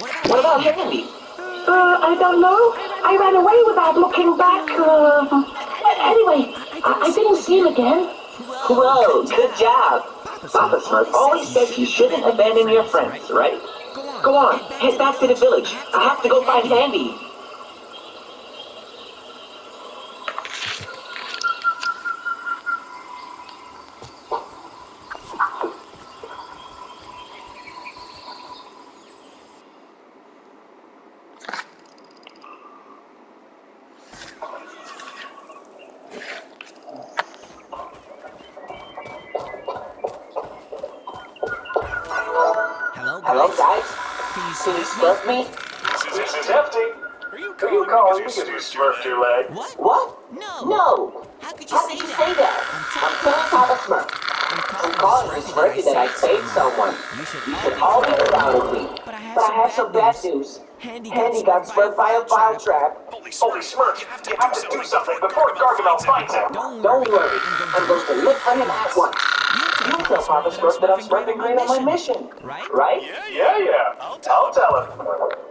What about Handy? Uh, I don't know. I ran away without looking back. Uh, anyway, I, I didn't see him again. Whoa, good job. Papa Smurf always says you shouldn't abandon your friends, right? Go on, head back to the village. I have to go find Handy. Can you me? This is Hefty. Are you Who you calling because you smurfed your leg? What? What? No. No. How could you How say did you that? say that? I'm telling Papa Smurf. I'm calling you Smurfy that I saved someone. You should, You should all be proud of me. But I have, But I some, have bad some bad news. Handy, Handy got smurfed by a file trap. Holy Smurf, you have to, do something before Gargamel finds him. Don't Don't worry. worry, I'm going to look for him at once. You tell Papa Smurf that I'm smurfing green on my mission. Right? Right? Yeah, yeah. I'll tell him.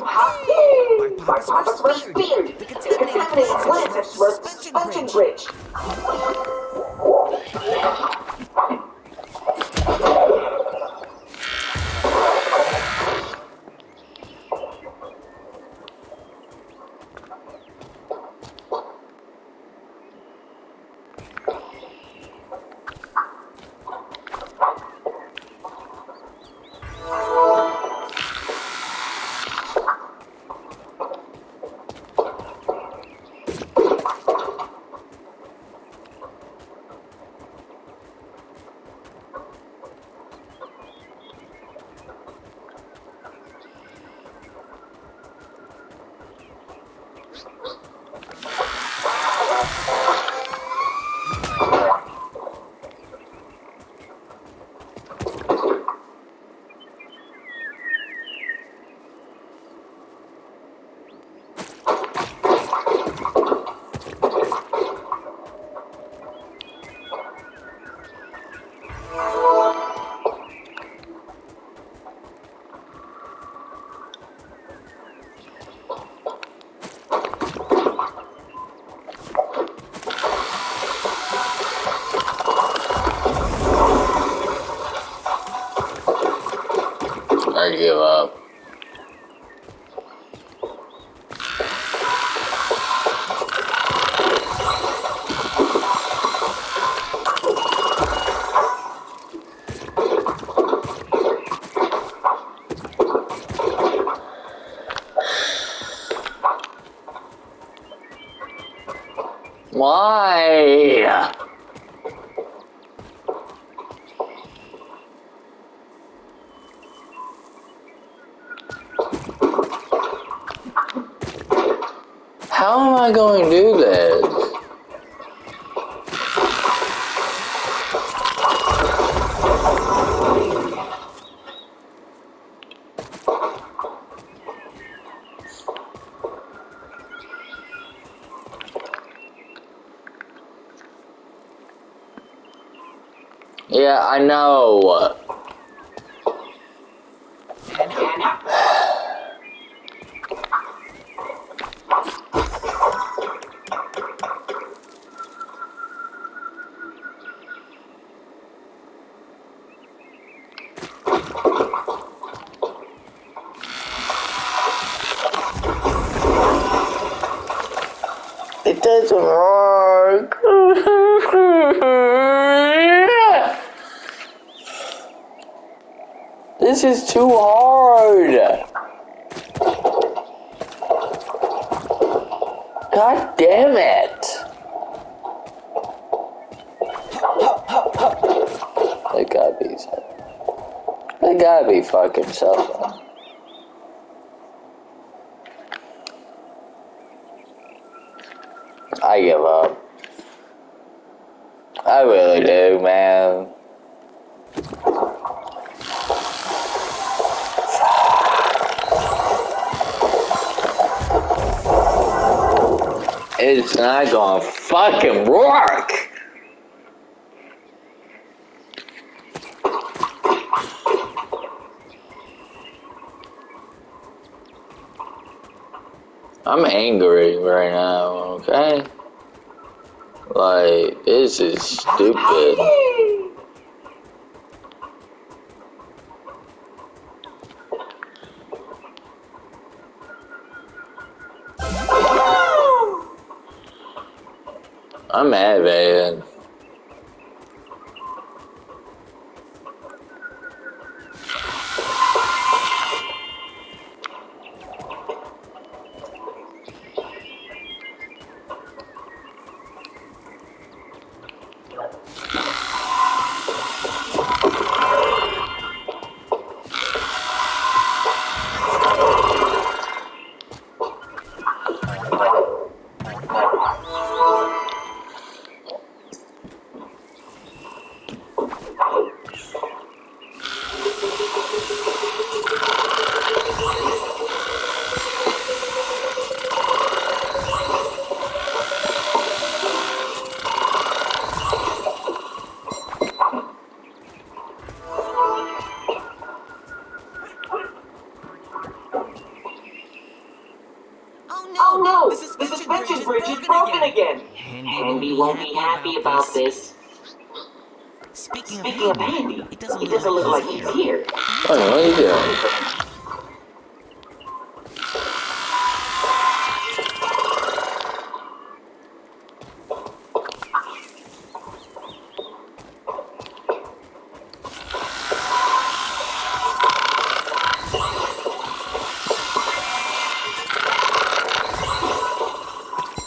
My Papa Smurf's beard. The contaminated plants Smurf's suspension bridge. I give up. Why? How am I going to do this? Yeah, I know. It doesn't work. This is too hard. God damn it. They gotta be They gotta be fucking something. I give up. I really do, man. It's not gonna fucking work. I'm angry right now, okay? Like, this is stupid. I'm mad, man. Oh no! Oh no! The The suspension, suspension bridge bridge is broken again. Handy, Handy won't be happy about this. Speaking, Speaking of of Handy, it doesn't, it doesn't look like he's here. What are you doing?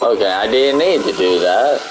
Okay, I didn't need to do that.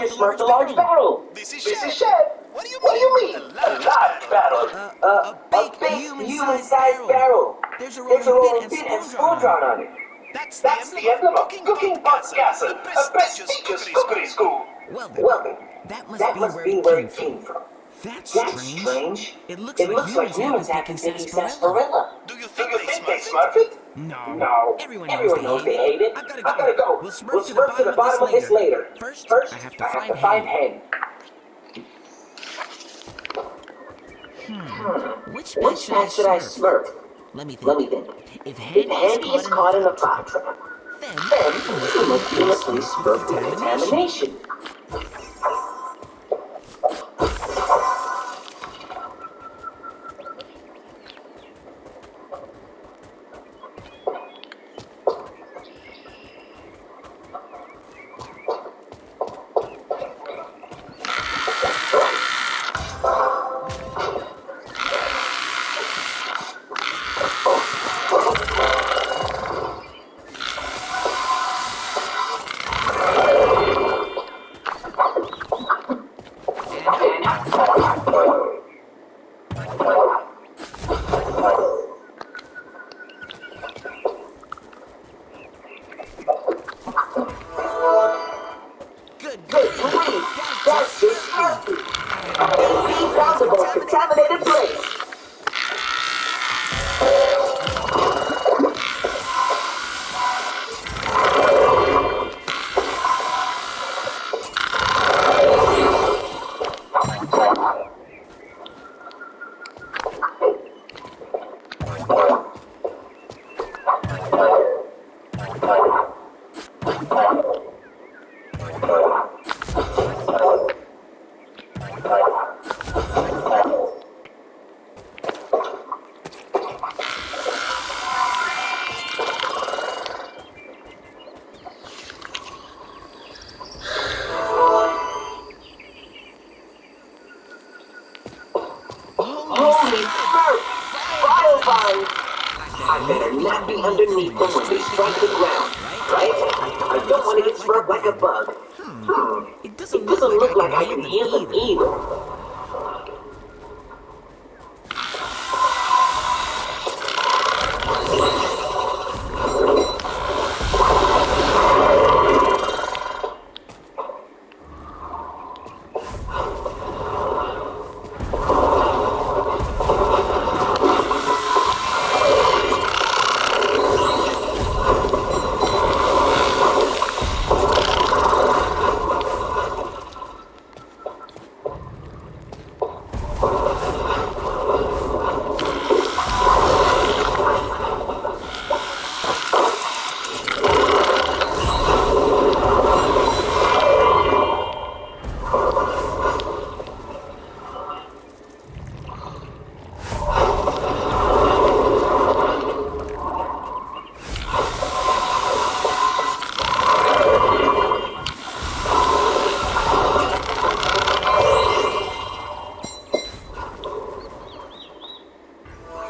Just I've a large barrel. This is This is Shed. What do you What do you mean? A large battle. Uh, Uh, a big, human-sized human-sized barrel. barrel. There's a rolling rolling pin pin and and spoon spoon drawn drawn on it. That's, That's the emblem of Cooking Pot Castle, a prestigious cookery school. Well, then, Well, then, that must that be must where be it where came it from. came from. That's That's strange. strange. It looks It like looks like humans humans have have been been thinking thinking sarsaparilla. sarsaparilla. Do you Do think you they think they smurf smurf it? No. No. Everyone, Everyone knows they hate it. I've gotta I've gotta go. We'll smurf, We'll smurf to the bottom of this later. First, First, I have to find Hen. Hmm. Which pet Which should, pet should I smurf? smurf? Let me think. Let me think. If Handy, Handy is caught in a fox trap, then then he must be at least smurf for contamination. Underneath them when they strike the ground, right? I don't want to get smurfed like a bug. Hmm. It doesn't, It doesn't look like I can hear them either.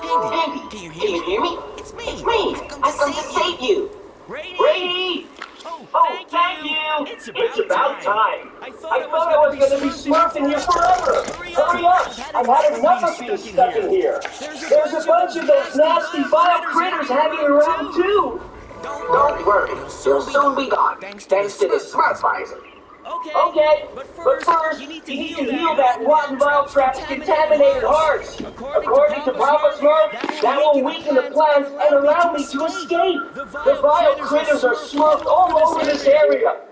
Handy, Andy, can you can hear you me? hear me? It's me. It's me! I've come to save you! Brainy! Brainy! Oh, Oh, thank you! It's about, about time! I thought I thought I was gonna be smurfing here forever! Hurry up! I've had enough of being stuck in here! There's a bunch of those nasty vile critters hanging around too! Don't worry, they'll soon be gone, thanks to this Smurfizer. Okay, Okay, but but first, first, you need to you need heal, to heal that rotten vile trap's contaminated hearts. According to Papa Smurf, that will weaken the plants and allow me to escape. The vile critters are smurfed all over this area.